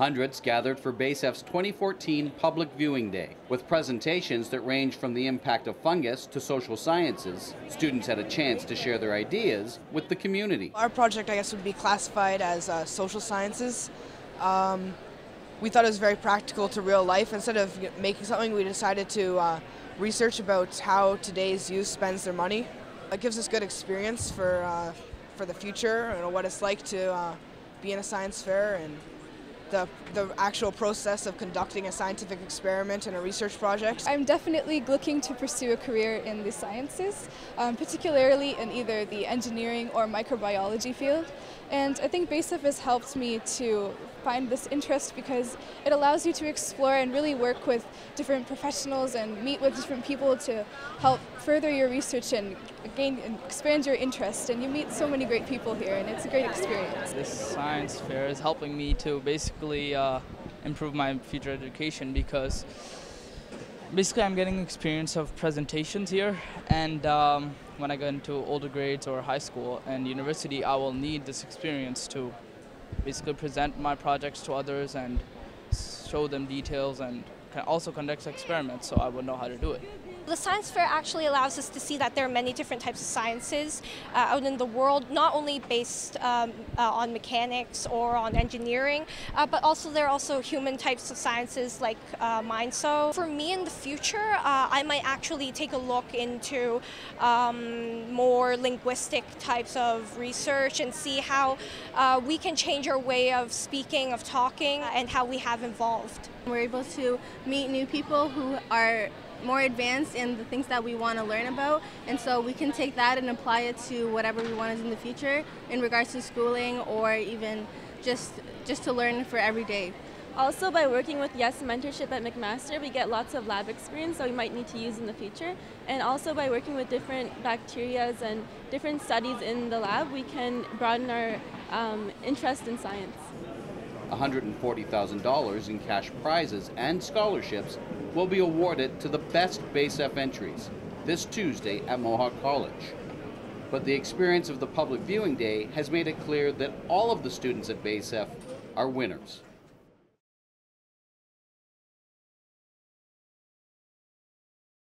Hundreds gathered for BASEF's 2014 Public Viewing Day. With presentations that range from the impact of fungus to social sciences, students had a chance to share their ideas with the community. Our project, I guess, would be classified as uh, social sciences. Um, we thought it was very practical to real life. Instead of making something, we decided to uh, research about how today's youth spends their money. It gives us good experience for, uh, for the future, know, what it's like to uh, be in a science fair and the, the actual process of conducting a scientific experiment and a research project. I'm definitely looking to pursue a career in the sciences, um, particularly in either the engineering or microbiology field. And I think BASEF has helped me to find this interest because it allows you to explore and really work with different professionals and meet with different people to help further your research and gain and expand your interest. And you meet so many great people here, and it's a great experience. This science fair is helping me to basically uh, improve my future education because basically I'm getting experience of presentations here and um, when I go into older grades or high school and university I will need this experience to basically present my projects to others and show them details and also conduct experiments so I would know how to do it. The science fair actually allows us to see that there are many different types of sciences uh, out in the world, not only based um, uh, on mechanics or on engineering, uh, but also there are also human types of sciences like uh, mine. So for me in the future, uh, I might actually take a look into um, more linguistic types of research and see how uh, we can change our way of speaking, of talking, and how we have evolved. We're able to meet new people who are more advanced in the things that we want to learn about and so we can take that and apply it to whatever we want in the future in regards to schooling or even just just to learn for every day. Also by working with Yes Mentorship at McMaster we get lots of lab experience that we might need to use in the future and also by working with different bacterias and different studies in the lab we can broaden our um, interest in science. $140,000 in cash prizes and scholarships will be awarded to the best BASEF entries this Tuesday at Mohawk College. But the experience of the public viewing day has made it clear that all of the students at BASEF are winners.